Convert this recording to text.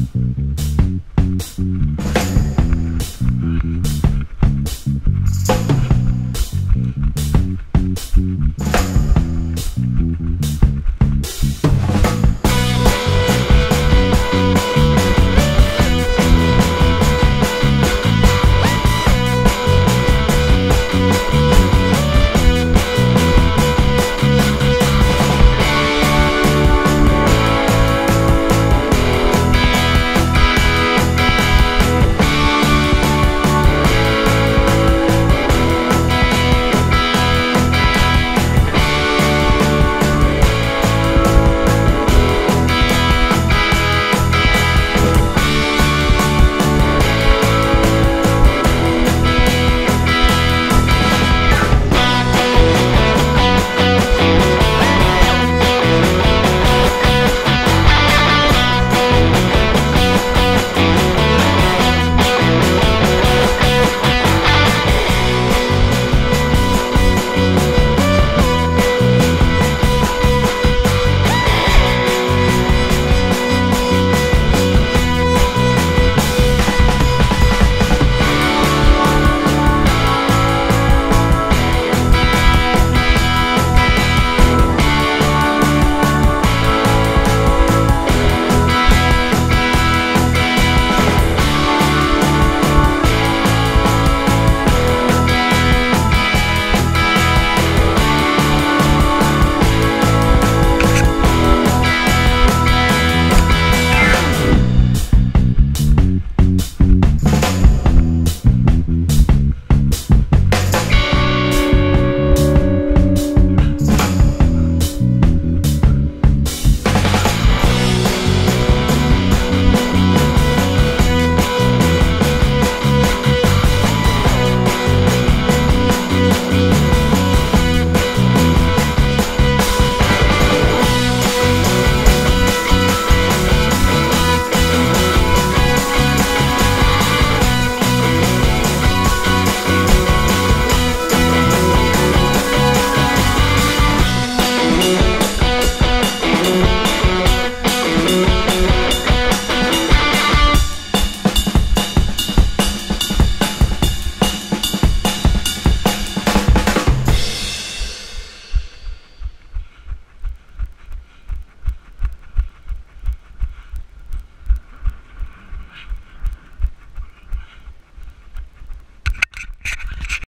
Mm-hmm.